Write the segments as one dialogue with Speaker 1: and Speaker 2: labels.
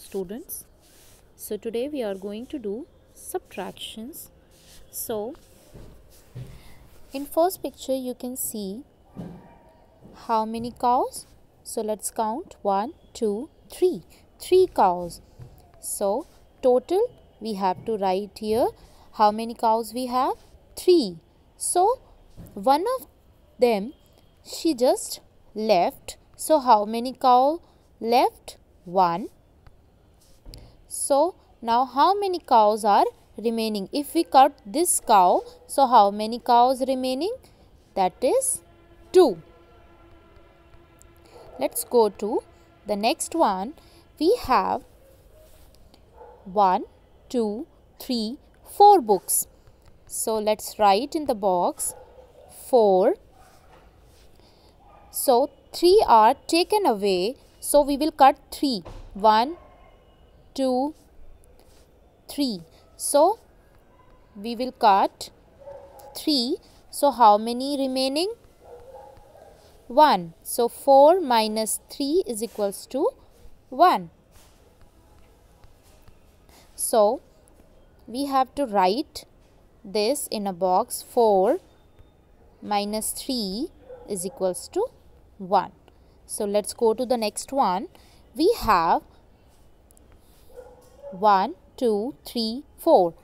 Speaker 1: students. So today we are going to do subtractions. So in first picture you can see how many cows? So let's count. One two three. Three cows. So total we have to write here how many cows we have? Three. So one of them she just left. So how many cow left? One so now how many cows are remaining? If we cut this cow so how many cows remaining? That is 2 let's go to the next one. We have one, two, three, four books. So let's write in the box 4 so 3 are taken away. So we will cut 3 1 2 3 so we will cut 3 so how many remaining? 1 so 4 minus 3 is equals to 1 so we have to write this in a box. 4 minus 3 is equals to 1. So let's go to the next one. We have 1, 2, 3, 4.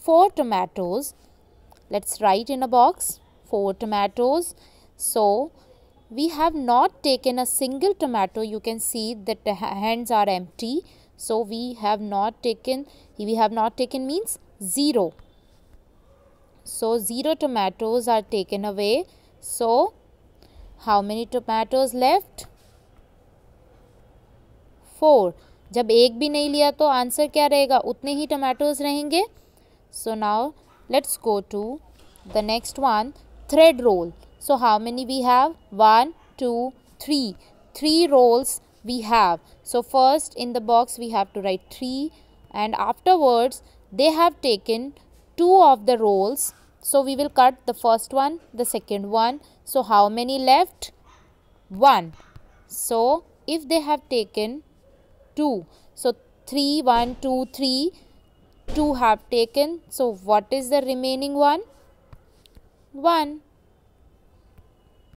Speaker 1: 4 tomatoes. Let's write in a box 4 tomatoes. So we have not taken a single tomato. You can see that the hands are empty. So we have not taken, we have not taken means 0. So 0 tomatoes are taken away. So how many tomatoes left? 4. जब एक भी नहीं लिया तो answer क्या रहेगा उतने ही टमाटोज रहेंगे so now let's go to the next one thread role so how many we have one two three three rolls we have so first in the box we have to write three and afterwards they have taken two of the rolls so we will cut the first one, the second one. So how many left? 1. So if they have taken 2. So 3, 1, 2, 3. 2 have taken. So what is the remaining one? 1.